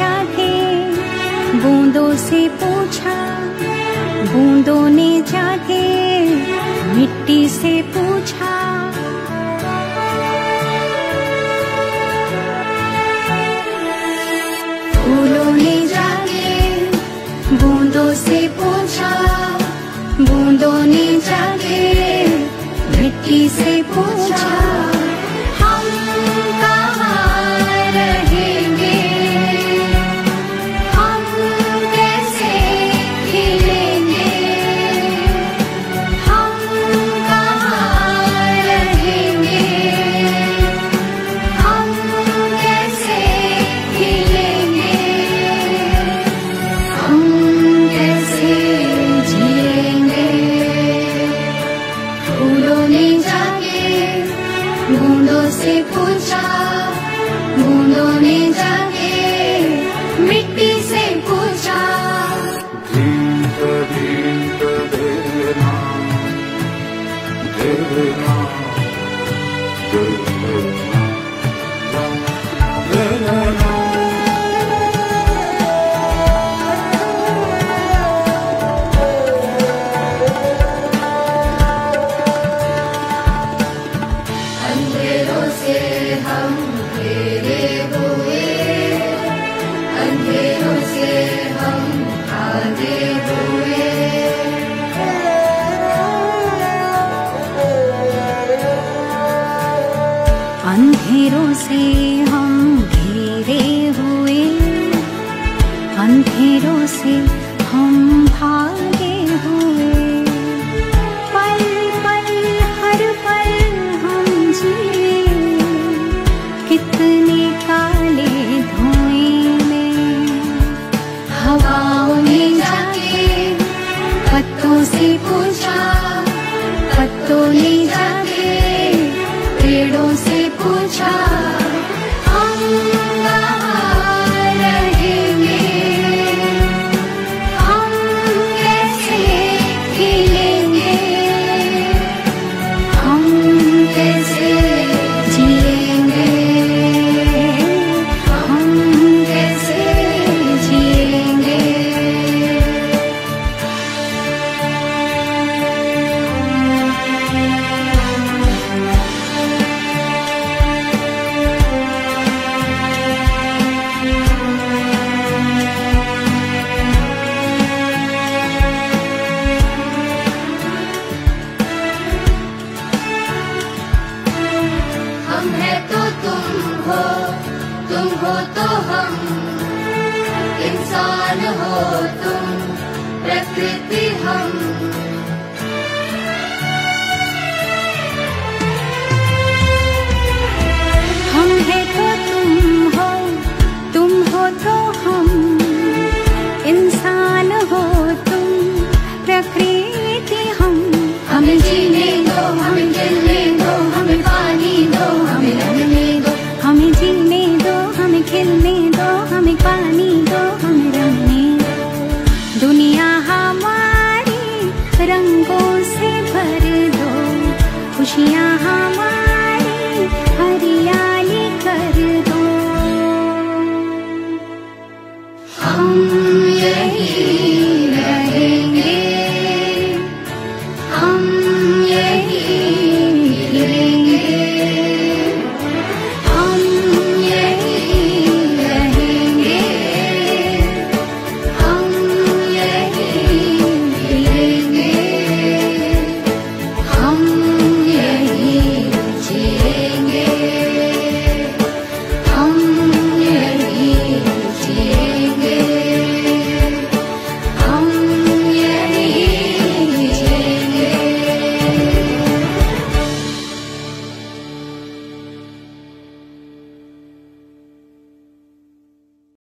जाके बूंदों से पूछा बूंदों ने जाके मिट्टी से पूछा मिट्टी से पूछा। धीत धीत देना देना से हम घेरे हुए। अंधेरों से हम भागे हुए। हो तुम हो तो हम। इंसान हो तुम प्रकृति हम।